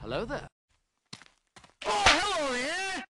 Hello there.